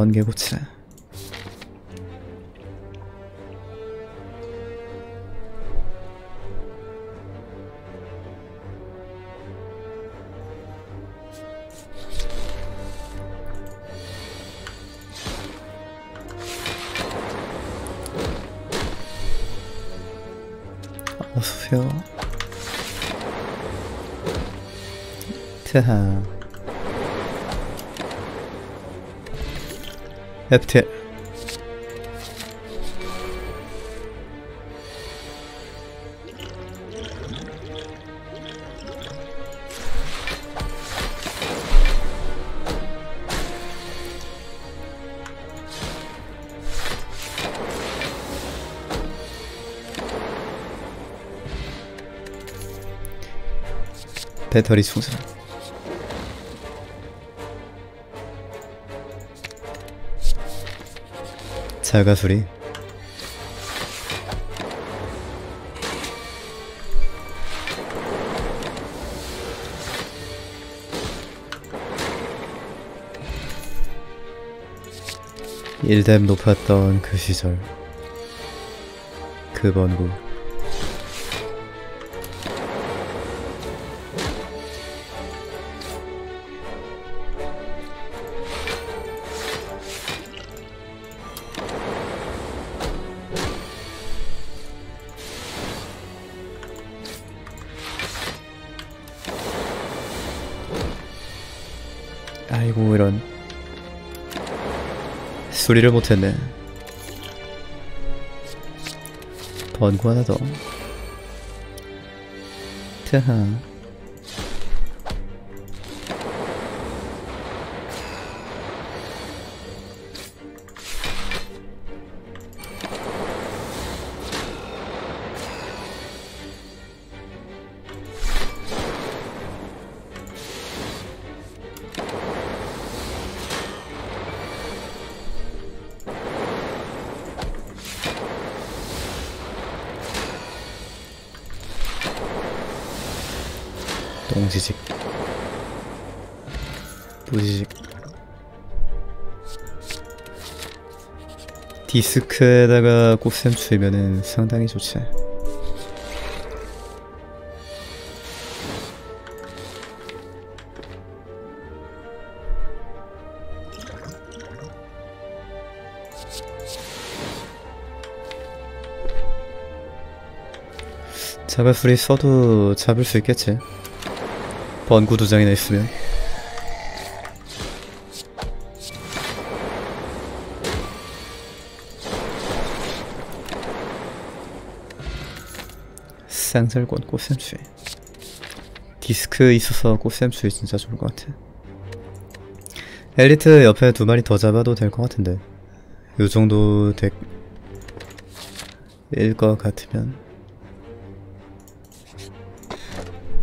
번개 고치라. 어서오세요. 자. F10. 배터리 수선 자가수리. 일뎀 높았던 그 시절. 그 번구 소리를 못했네. 번구 하나 더. 트하 디스크에다가 꽃샘 추이면은 상당히 좋지. 자발풀이 써도 잡을 수 있겠지? 번구 두 장이나 있으면 쌍절곤 꽃샘추위 디스크 있어서 꽃샘추위 진짜 좋을 것 같아. 엘리트 옆에 두 마리 더 잡아도 될 것 같은데. 요 정도 덱 일 것 같으면.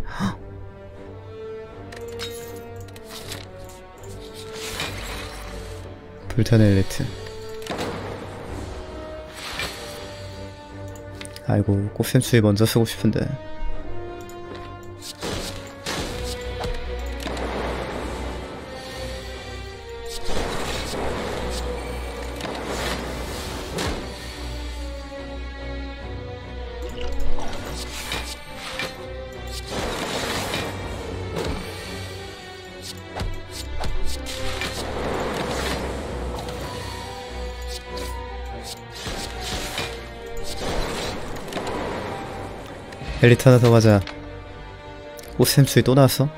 불타는 엘리트 아이고 꽃샘추위 먼저 쓰고 싶은데 엘리트 하나 더 가자. 꽃샘추위 또 나왔어?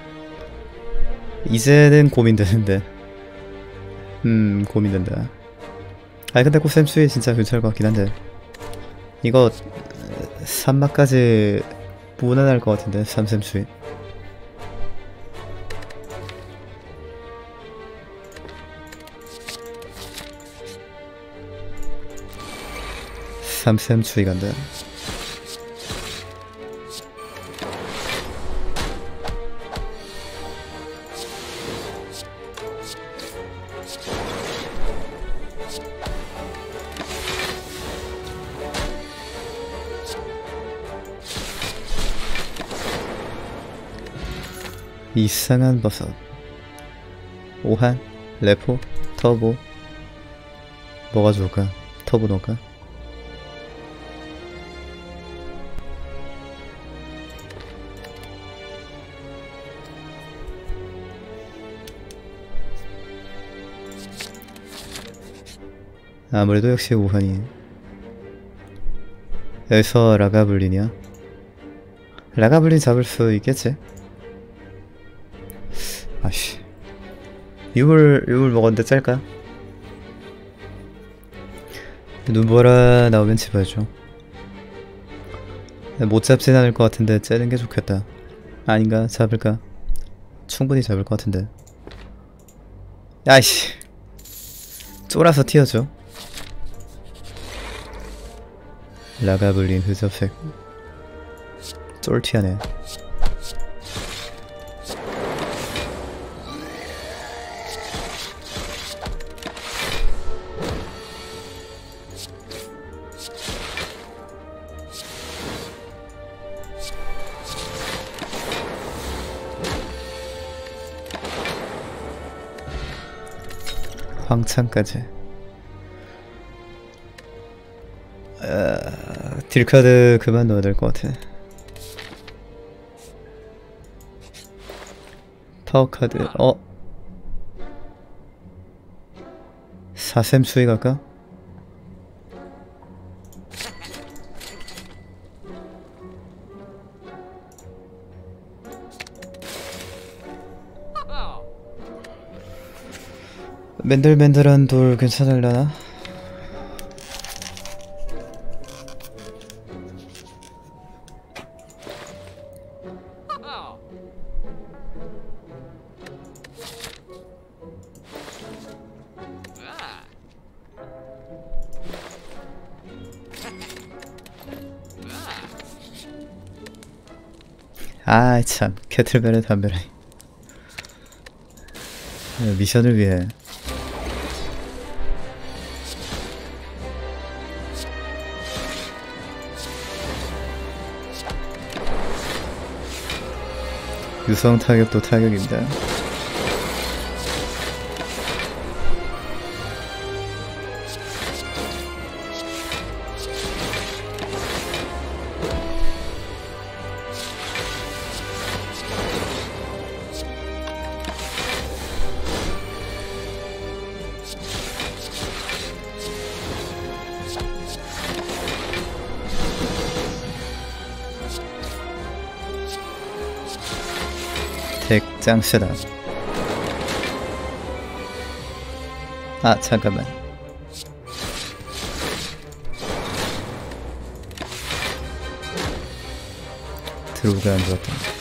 이제는 고민되는데. 음 고민된다. 아니 근데 꽃샘추위 진짜 괜찮을 것 같긴 한데. 이거 산마까지 무난할 것 같은데 삼샘추위 삼샘추위 간다 이상한 버섯 오한, 레포, 터보, 뭐가 좋을까? 터보 넣을까? 아무래도 역시 우한이 여기서 라가블린이야 라가블린 잡을 수 있겠지? 유물 유물 먹었는데 짤까? 눈보라 나오면 집어줘. 못 잡진 않을 것 같은데 째는 게 좋겠다. 아닌가? 잡을까? 충분히 잡을 것 같은데. 야이씨. 쫄아서 튀어줘. 라가블린 흐접색 쫄티하네 황창까지 아, 딜카드 그만 넣어야 될 것 같아 파워카드 어? 4셈 수위 갈까? 맨들맨들한 돌 괜찮을라나? 아참 캐틀벨의 담배라이 아, 미션을 위해 유성 타격도 타격입니 짱쓰다. 아 잠깐만. 드로우가 안 좋았다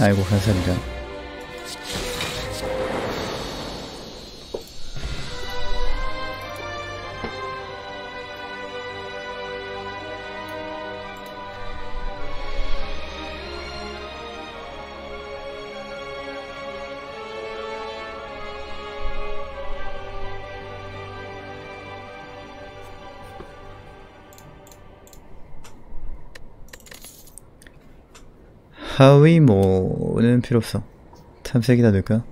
아이고 감사합니다 하위모는 필요 없어 탐색이나 넣을까?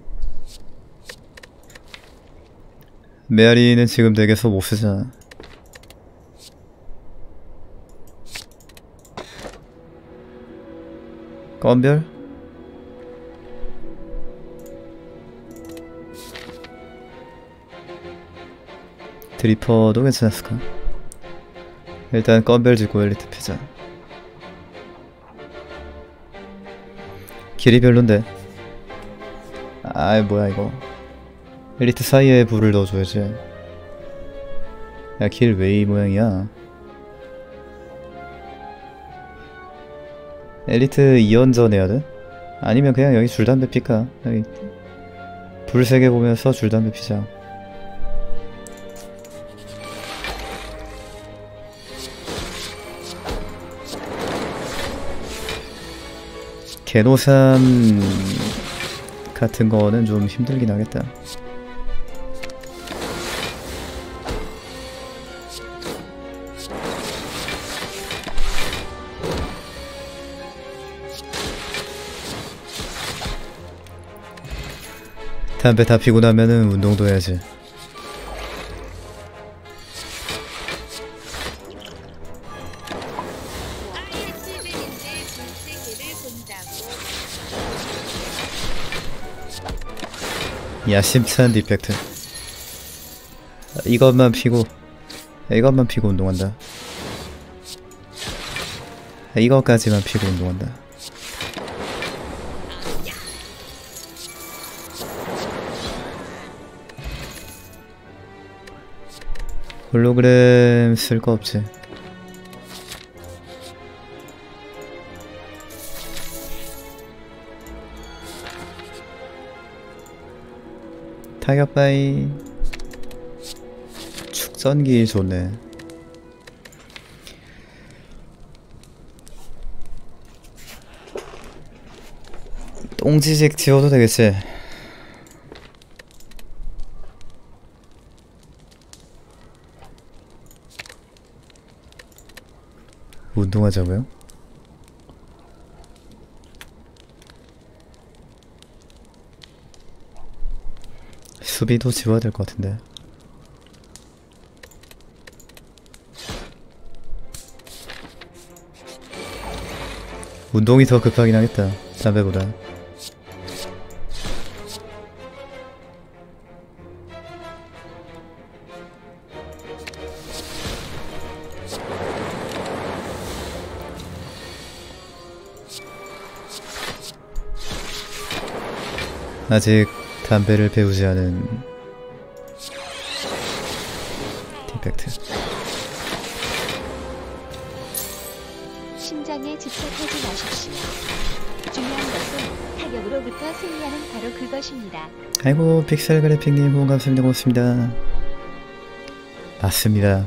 메아리는 지금 덱에서 못 쓰잖아 건별? 드리퍼도 괜찮았을까? 일단 건별 짓고 엘리트 피자 길이 별론데. 아이 뭐야 이거. 엘리트 사이에 불을 넣어줘야지. 야 길 왜 이 모양이야? 엘리트 2연전 해야 돼? 아니면 그냥 여기 줄담배 피까. 여기 불 세 개 보면서 줄담배 피자 개노삼 같은 거는 좀 힘들긴 하겠다. 담배 다 피고 나면은 운동도 해야지. 야심찬 디펙트. 이것만 피고 이것만 피고 운동한다. 이것까지만 피고 운동한다. 홀로그램 쓸 거 없지. 타격 바이 축전기 좋네. 똥지직 지워도 되겠지. 운동하자고요? 수비도 지워야 될 것 같은데. 운동이 더 급하긴 하겠다. 담배보다. 아직 담배를 배우지 않은 디펙트. 심장에 집착하지 마십시오. 중요한 것은 타격으로부터 승리하는 바로 그것입니다. 아이고 픽셀 그래픽님 후원 감사합니다 고맙습니다 맞습니다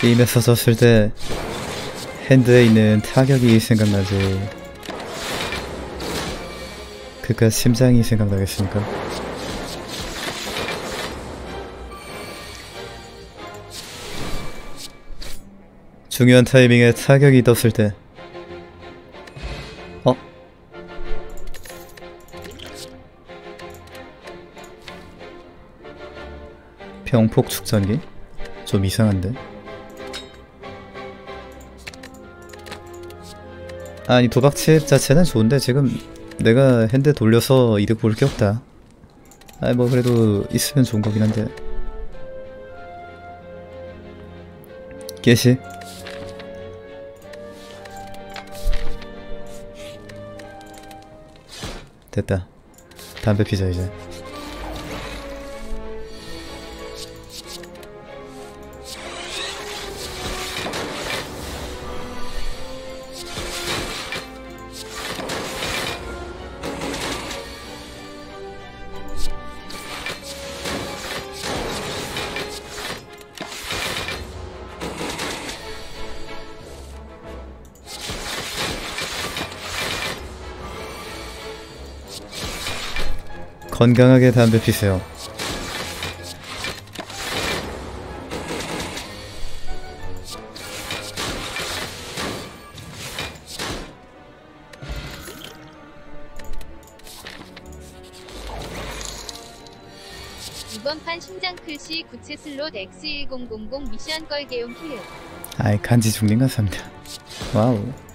게임에서 졌을 때 핸드에 있는 타격이 생각나지 그깟 심장이 생각나겠습니까? 중요한 타이밍에 타격이 떴을 때 어? 병폭 축전기? 좀 이상한데? 아니 도박칩 자체는 좋은데 지금 내가 핸드 돌려서 이득 볼 게 없다. 아니 뭐 그래도 있으면 좋은 거긴 한데. 깨시? 됐다. 담배 피자 이제 건강하게 담배 피세요. 이번 판 심장 클시 구체 슬롯 X1000 미션 걸개용 힐. 아이 간지 중님 감사합니다. 와우.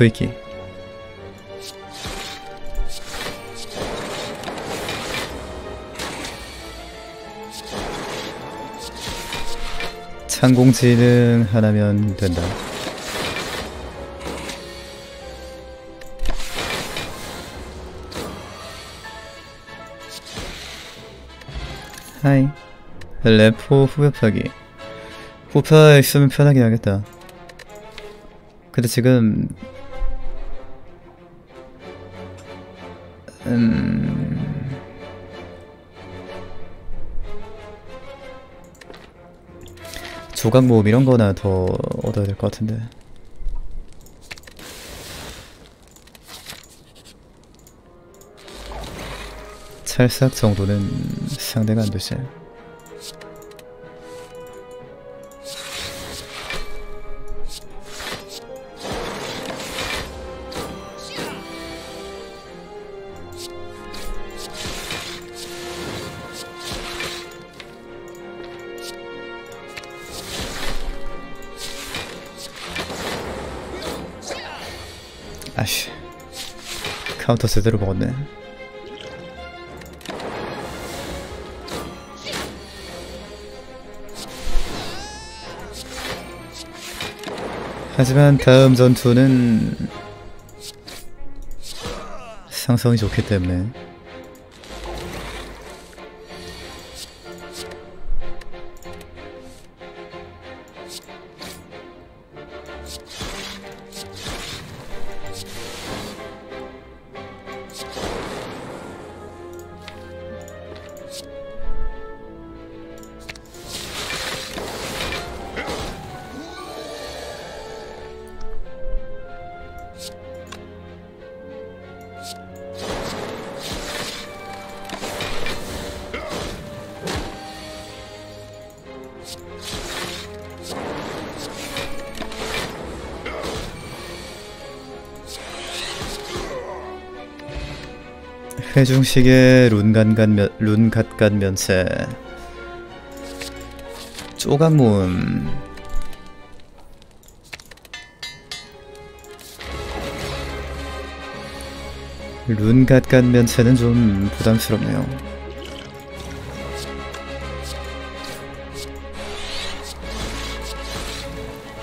트위키 창공지능 하나면 된다. 하이. 래포 후벼파기. 후파 있으면 편하긴 하겠다. 근데 지금 음... 조각 모음 이런 거나 더 얻어야 될 것 같은데. 찰싹 정도는 상대가 안 되지. 카운터 제대로 먹었네. 하지만 다음 전투는 상성이 좋기 때문에 회중식의 룬간간 면, 룬갓간 면체. 쪼각모음 룬갓간 면체는 좀 부담스럽네요.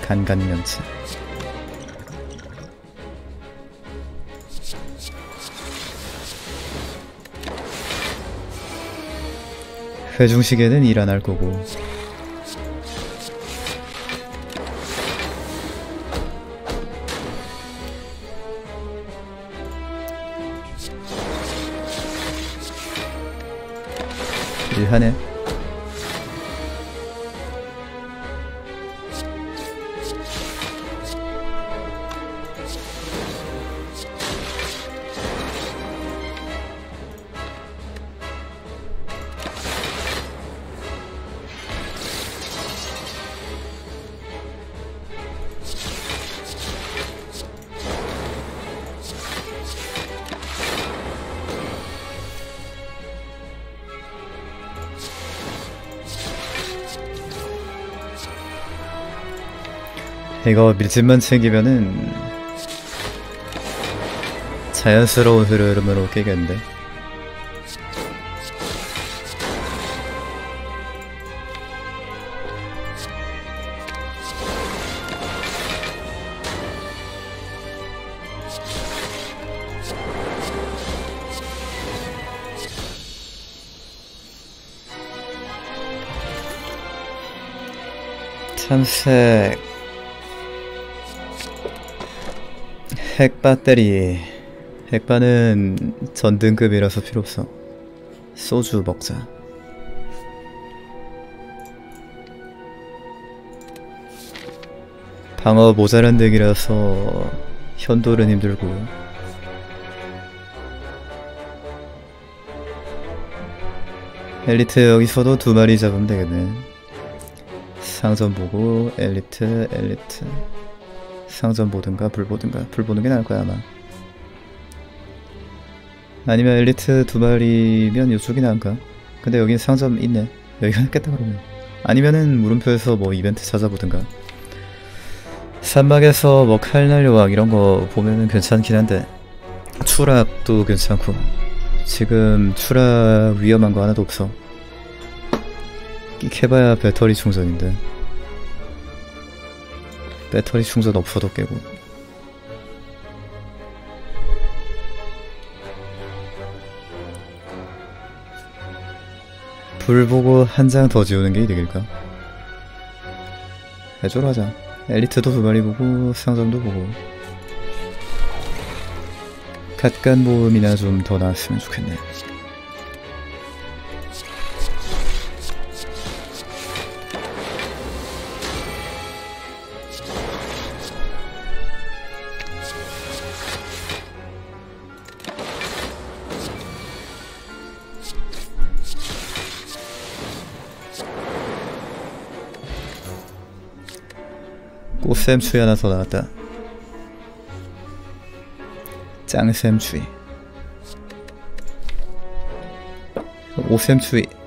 간간 면체 회중식에는 일안할 거고. 일하네 이거 밀집만 챙기면은 자연스러운 흐름으로 깨겠는데? 탐색 핵 배터리 핵바는 전등급이라서 필요 없어. 소주 먹자. 방어 모자란 덱이라서 현돌은 힘들고. 엘리트 여기서도 두 마리 잡으면 되겠네. 상점 보고 엘리트 엘리트 상점 보든가 불 보든가 불 보는 게 나을 거야 아마. 아니면 엘리트 두 마리면 이쪽이 나은가? 근데 여긴 상점 있네. 여기가 낫겠다 그러면. 아니면은 물음표에서 뭐 이벤트 찾아보든가. 산막에서 뭐 칼날 요왕 이런 거 보면은 괜찮긴 한데 추락도 괜찮고. 지금 추락 위험한 거 하나도 없어. 끽해봐야 배터리 충전인데 배터리 충전 없어도 깨고. 불 보고 한 장 더 지우는 게 이득일까? 해줘라 하자. 엘리트도 두 마리 보고 상점도 보고. 갓간 모음이나 좀 더 나왔으면 좋겠네 꽃샘추위 하나 더 나왔다. 짱샘추위. 오샘추위.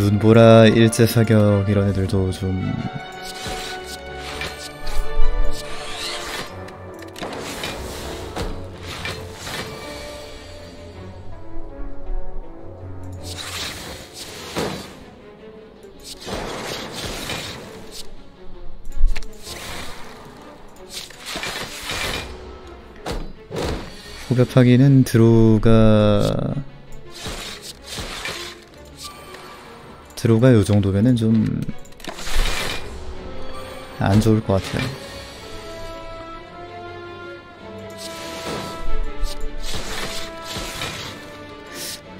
눈보라 일제 사격 이런 애들도 좀 후벼 파기는 드로가 드로가 요 정도면은 좀 안 좋을 것 같아요.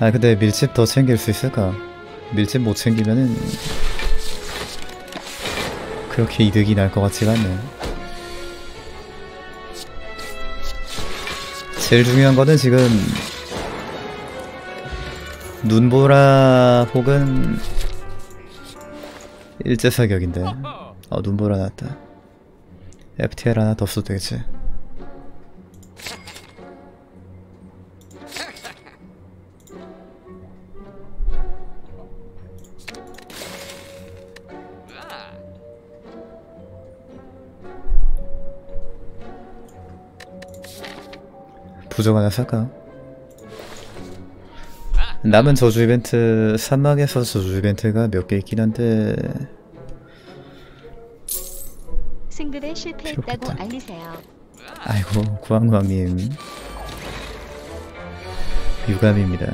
아 근데 밀집 더 챙길 수 있을까? 밀집 못 챙기면은 그렇게 이득이 날 것 같지가 않네. 제일 중요한 거는 지금 눈보라 혹은 일제 사격인데. 어 눈보라 나왔다. FTL 하나 더 써도 되겠지? 부적 하나 살까? 남은 저주 이벤트 산막에서 저주 이벤트가 몇 개 있긴 한데 승급에 실패했다고. 알리세요. 아이고 구황구황님 유감입니다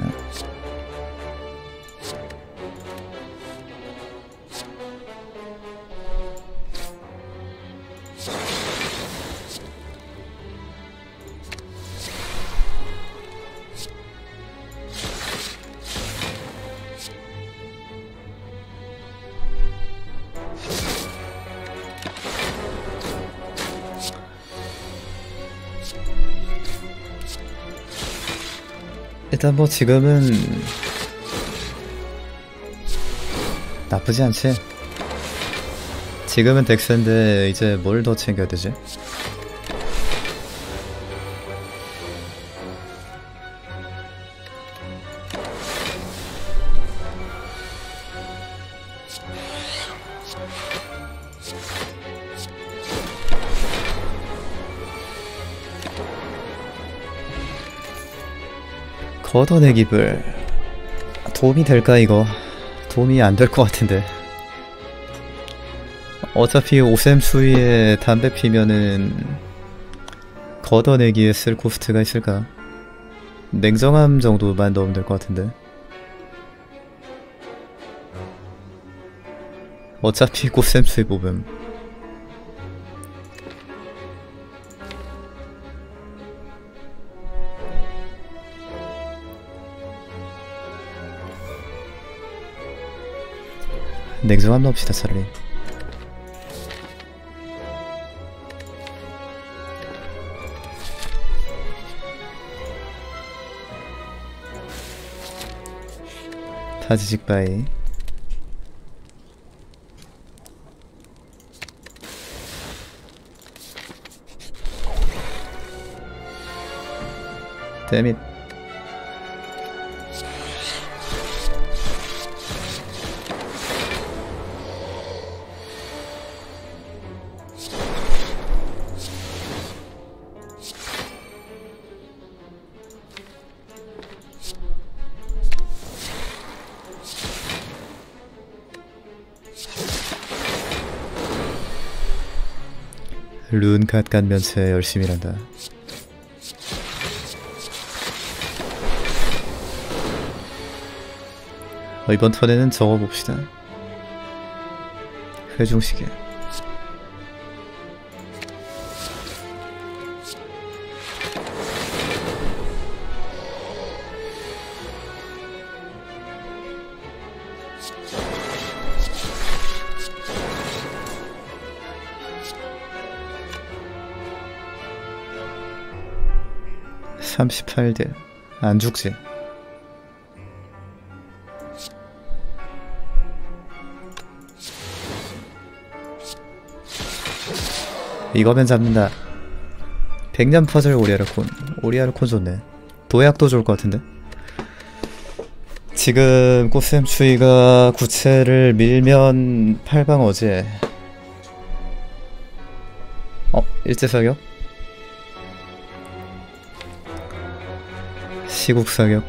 일단 뭐 지금은 나쁘지 않지 지금은 덱스인데 이제 뭘 더 챙겨야 되지? 걷어내기불. 도움이 될까 이거? 도움이 안 될 것 같은데. 어차피 오셈 수위에 담배 피면은 걷어내기에 쓸 코스트가 있을까? 냉정함 정도만 넣으면 될 것 같은데. 어차피 꽃샘 수위 뽑음 냉정함 넣읍시다 차라리. 타지직 바이. 데밋 룬갓 간면체 열심히 일한다. 어, 이번 턴에는 적어봅시다. 회중시계. 38딜 안 죽지 이거면 잡는다. 백년 퍼즐 오리아르콘 오리아르콘 좋네. 도약도 좋을 것 같은데? 지금 꽃샘 추위가 구체를 밀면 팔방 어제. 어 일제 사격 시국 사격.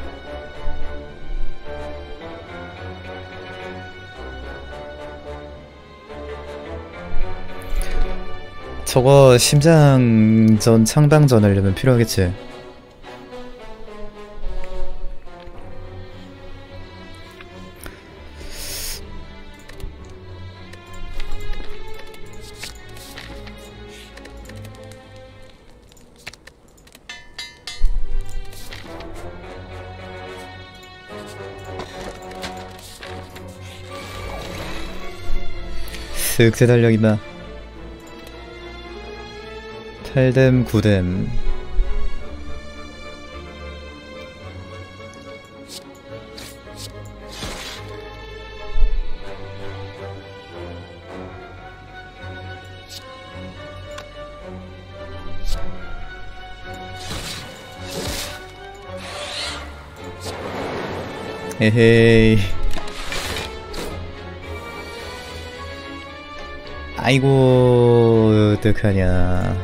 저거 심장전 창방전 하려면 필요하겠지 쓱 대달력 임마 탈뎀 구뎀 에헤이 아이고 어떡하냐.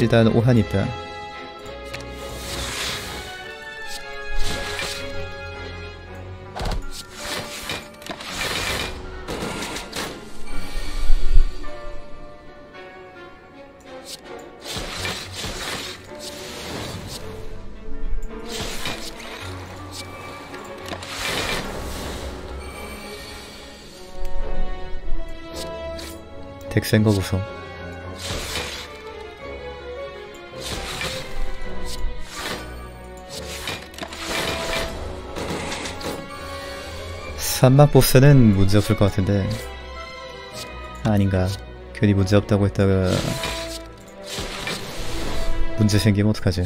일단 오한 있다 센거 보소 산막 보스는 문제없을 것 같은데 아닌가. 괜히 문제없다고 했다가 문제 생기면 어떡하지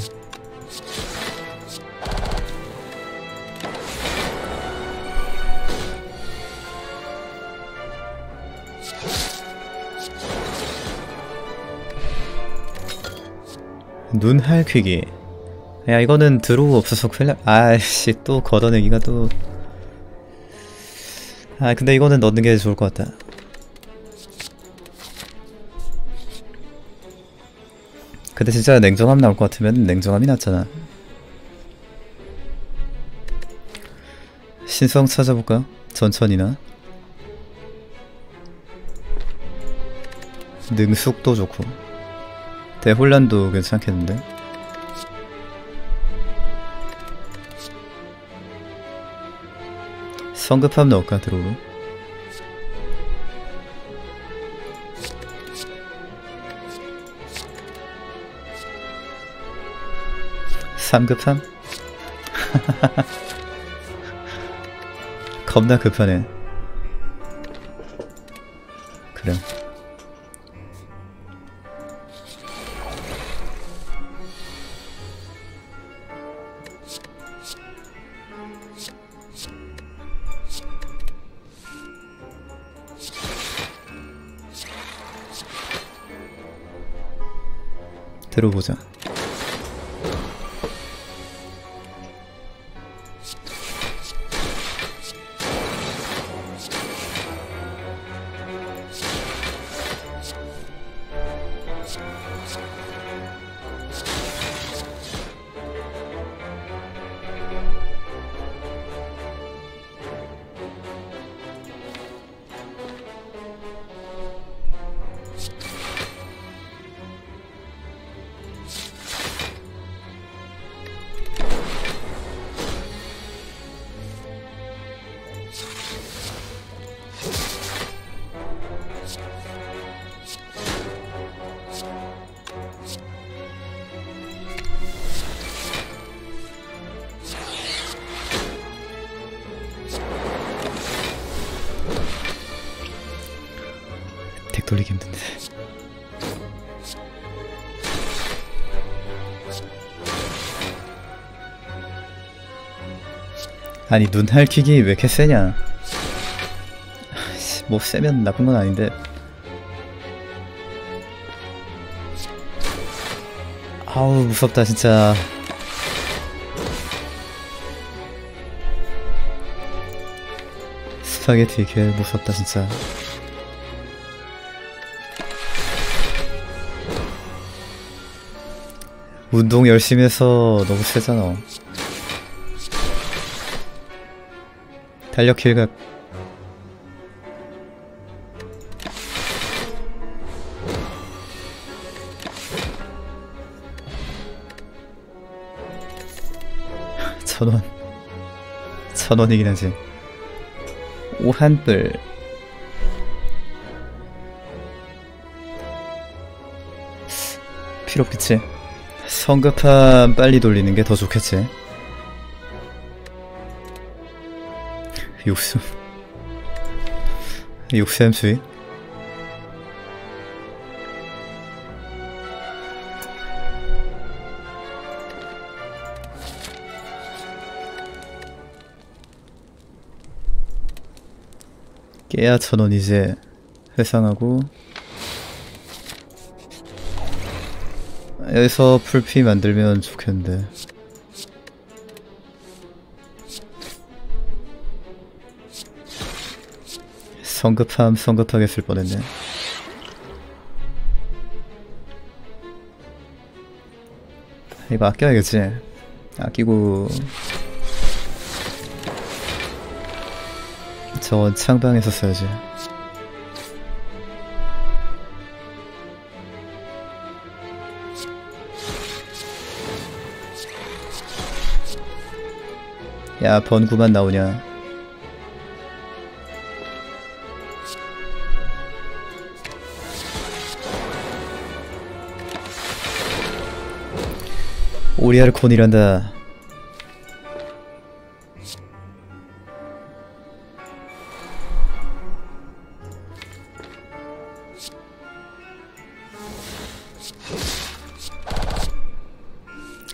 눈 할퀴기. 야 이거는 드로우 없어서 큰일 나. 아씨 또 걷어내기가 또. 아 근데 이거는 넣는 게 좋을 것 같다. 근데 진짜 냉정함 나올 것 같으면 냉정함이 낫잖아. 신성 찾아볼까? 전천이나? 능숙도 좋고 대혼란도 괜찮겠는데? 성급함 넣을까 들어오로? 삼급함? 겁나 급하네 그래 들어보자. 아니 눈 핥히기 왜 이렇게 세냐? 뭐 세면 나쁜 건 아닌데. 아우 무섭다 진짜. 스파게티 개 무섭다 진짜. 운동 열심히 해서 너무 세잖아 달력 킬각. 천원. 천원이긴 하지. 오한불 필요 없겠지. 성급함 빨리 돌리는 게 더 좋겠지 육수. 육샘 수익 깨야 천원 이제 회상하고. 여기서 풀피 만들면 좋겠는데 성급함 성급하게 쓸 뻔했네. 이거 아껴야겠지? 아끼고. 저건 창방에서 써야지. 야 번구만 나오냐 오리아를 콘이란다.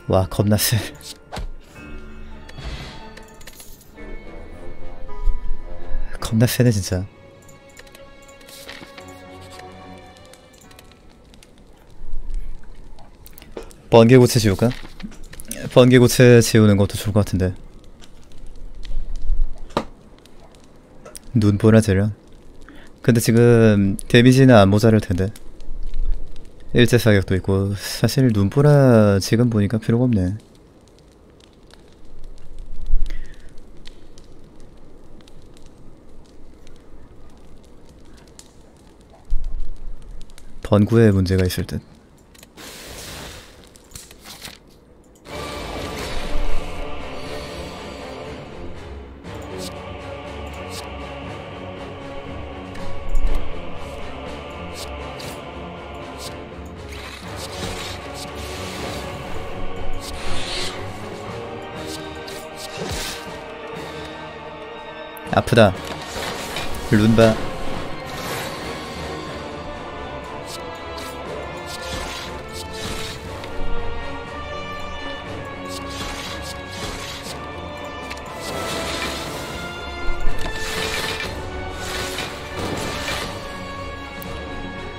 와 겁나 세 겁나 세네 진짜. 번개 고체 지울까? 번개고체 지우는 것도 좋을 것 같은데. 눈보라 재련? 근데 지금 데미지는 안 모자랄 텐데. 일제 사격도 있고. 사실 눈보라 지금 보니까 필요가 없네. 번구에 문제가 있을 듯 아프다 룬바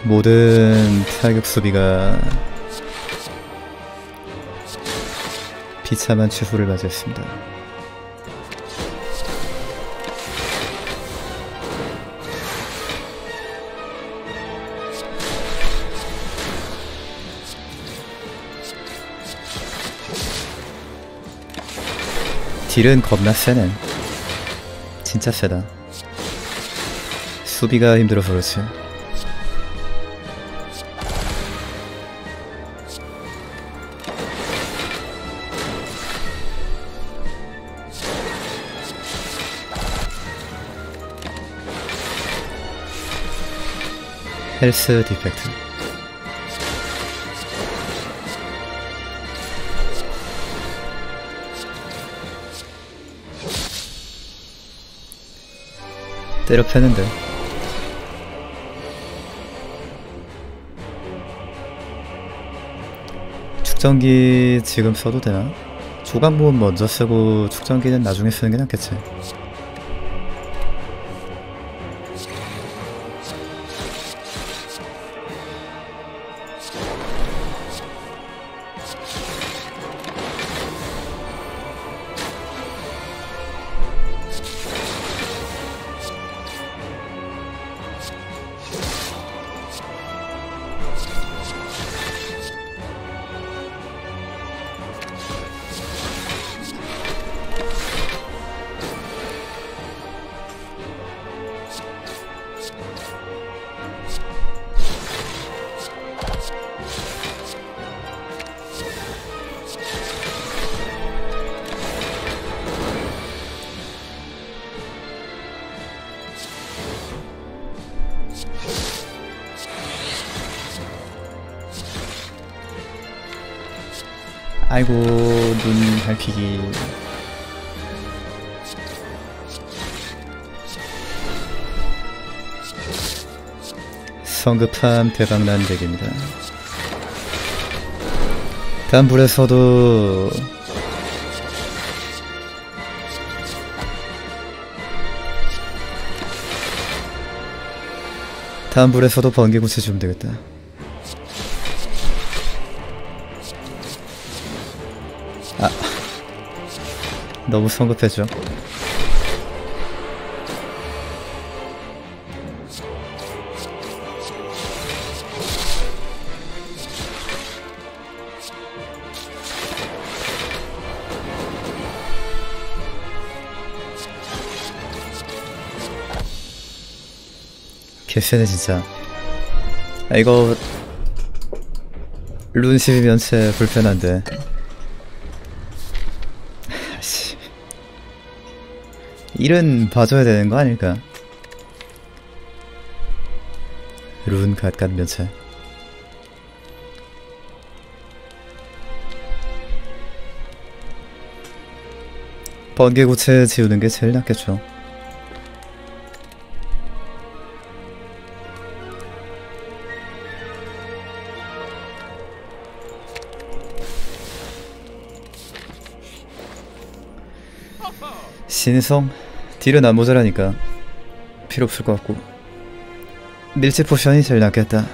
모든 타격 수비가 비참한 취소를 맞이했습니다. 딜은 겁나 세네. 진짜 세다. 수비가 힘들어서 그렇지. 헬스 디펙트. 때려 패는데. 축전기 지금 써도 되나? 조각 모음 먼저 쓰고 축전기는 나중에 쓰는 게 낫겠지. 성급함 대박난 덱입니다 다음 불에서도 다음 불에서도 번개 고쳐 주면 되겠다 너무 성급했죠. 개쎄네 진짜. 아 이거 룬 12면체 불편한데. 아씨. 일은 봐줘야 되는 거 아닐까? 룬 갓갓 면체. 번개 고체 지우는 게 제일 낫겠죠. 신성 딜은 안 모자라니까 필요 없을 것 같고 밀집 potion이 제일 낫겠다.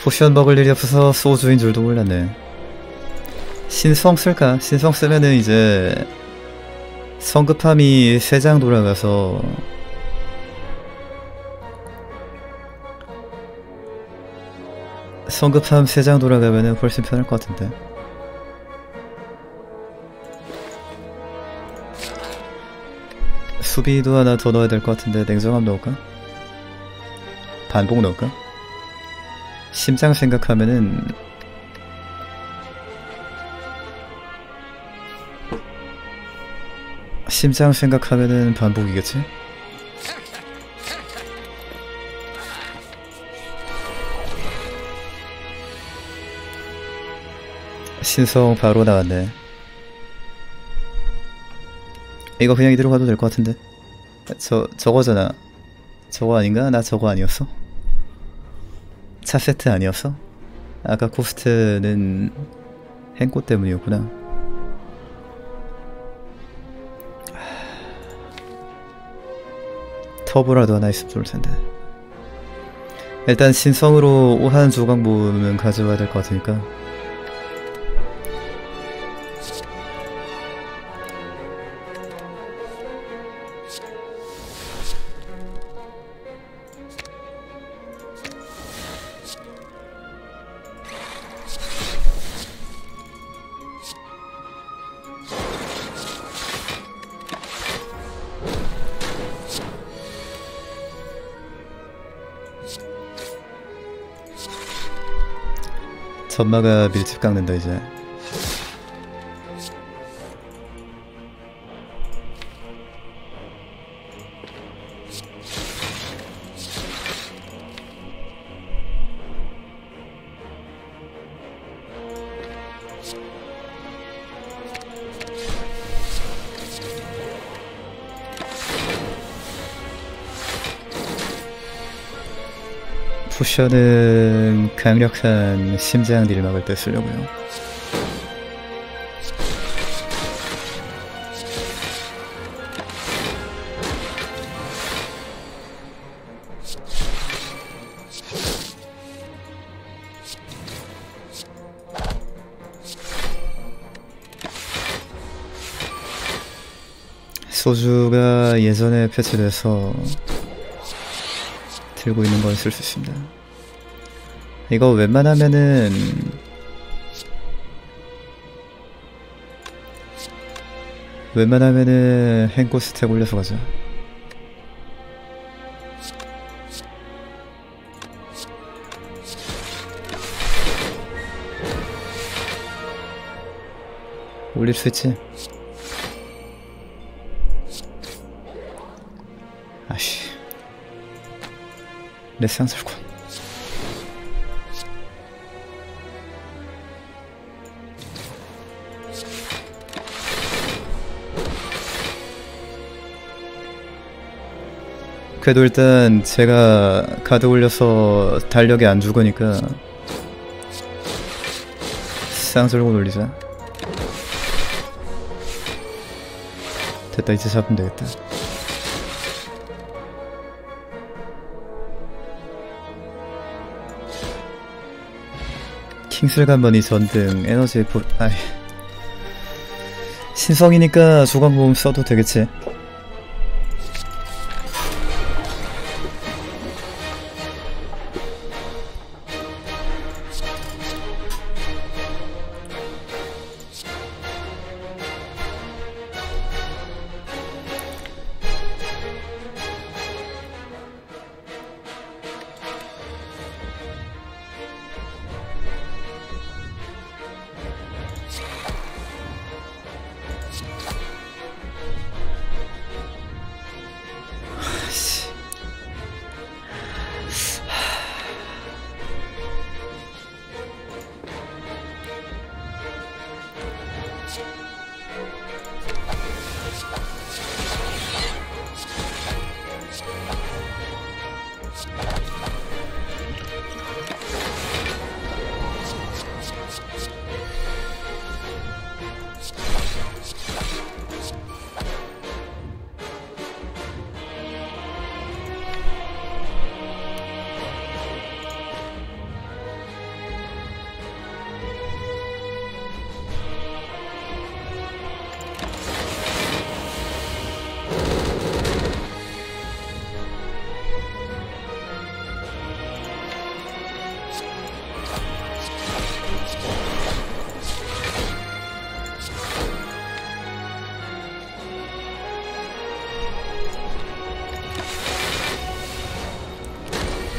potion 먹을 일이 없어서 소주인 줄도 몰랐네. 신성 쓸까? 신성 쓰면은 이제 성급함이 3장 돌아가서 성급함 3장 돌아가면은 훨씬 편할 것 같은데. 수비도 하나 더 넣어야 될 것 같은데 냉정함 넣을까? 반복 넣을까? 심장 생각하면은 심장 생각하면은 반복이겠지? 신성 바로 나왔네. 이거 그냥 이대로 가도 될 것 같은데. 저 저거잖아. 저거 아닌가? 나 저거 아니었어? 차 세트 아니었어? 아까 코스트는 행꽃 때문이었구나. 터보라도 하나 있으면 좋을 텐데. 일단 신성으로 오한 조각 모으면 가져와야 될 것 같으니까. 전마가 밀집 깎는다 이제. 포션은 강력한 심장 딜 막을 때 쓰려고요. 소주가 예전에 패치돼서 들고 있는 걸 쓸 수 있습니다. 이거 웬만하면은 웬만하면은 행코 스택 올려서 가자. 올릴 수 있지? 아씨 레스앙설권 그래도 일단 제가 가드 올려서 달력이 안 죽으니까 쌍설권 올리자. 됐다 이제 잡으면 되겠다. 킹슬간번이 전등 에너지 보... 아이. 신성이니까 조각모음 써도 되겠지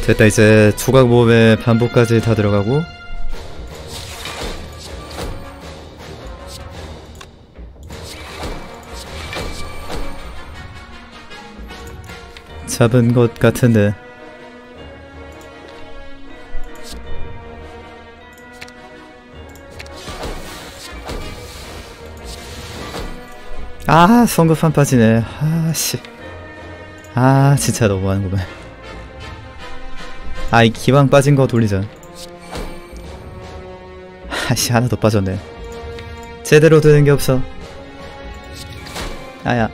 됐다 이제 조각 모음에 반복까지 다 들어가고. 잡은 것 같은데. 아 성급한 빠지네. 아씨. 아 진짜 너무하는구만 아 이 기왕 빠진 거 돌리자. 아씨 하나 더 빠졌네. 제대로 되는 게 없어. 아야.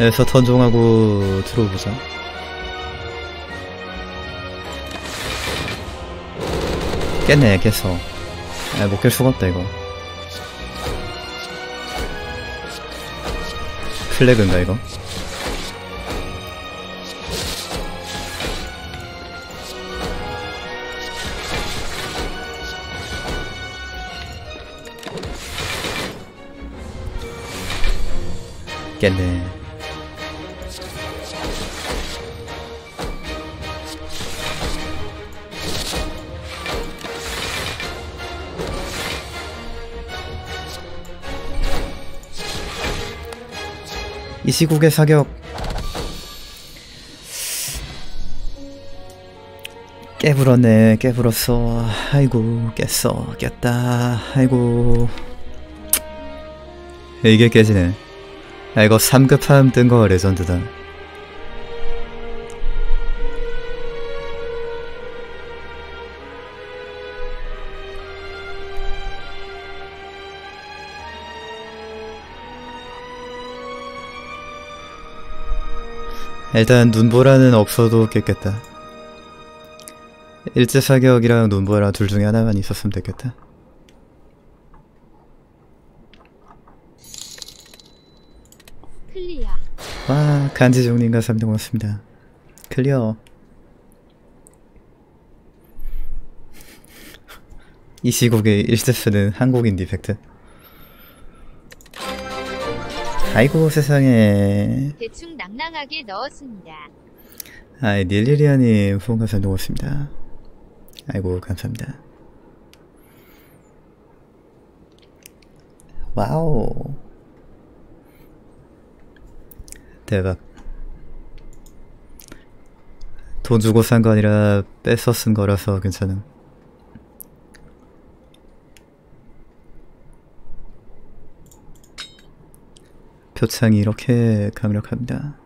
여기서 턴종하고 들어오보자 깼네 깼어 아, 못깰 수가 없다 이거. 플래그인가 이거? 깼네 이 시국의 사격. 깨불었네 깨불었어. 아이고 깼어 깼다. 아이고. 이게 깨지네. 아 이거 3급함 뜬 거 레전드다 일단 눈보라는 없어도 깼겠다 일제 사격이랑 눈보라 둘 중에 하나만 있었으면 됐겠다. 클리어. 와 간지종님과 3등 고맙습니다. 클리어. 이 시국에 일제 쓰는 한국인 디펙트. 아이고 세상에. 대충 낭낭하게 넣었습니다. 아이 닐리리아님 후원과 3등 고맙습니다. 아이고 감사합니다. 와우. 대박. 돈 주고 산 거 아니라 뺏어 쓴 거라서 괜찮음. 표창이 이렇게 강력합니다.